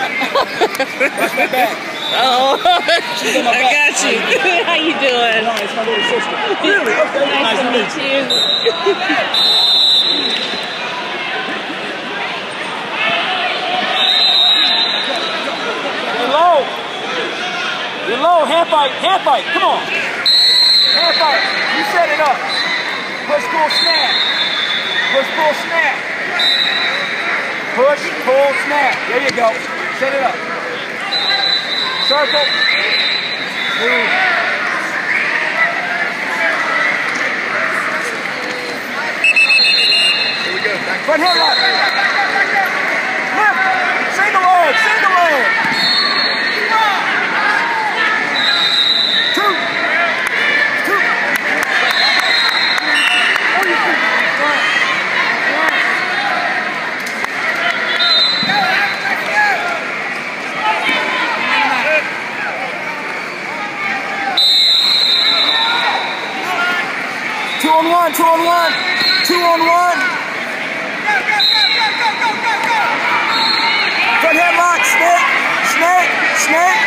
Watch my back. Oh, She's on my I back. got you. How you doing? No, it's my little sister. Really? Okay. Nice to meet you. You're low. You're low. Hand fight. Hand fight. Come on. Hand fight. You set it up. Push, pull, snap. Push, pull, snap. Push, pull, snap. There you go. Set it up. Circle. Move. Front heel. Lift. Single leg. Single leg. Two. Two. Oh, you see. One. One. Two on one, two on one, two on one. Go, go, go, go, go, go, go, go. Front headlock, snake, snake, snake.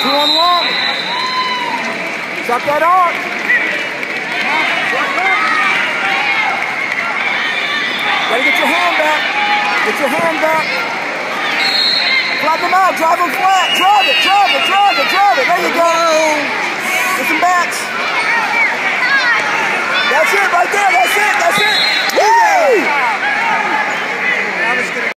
Two on one. Drop that arm. Gotta get your hand back. Get your hand back. Drop them out. Drive them flat. Drive it. Drive it.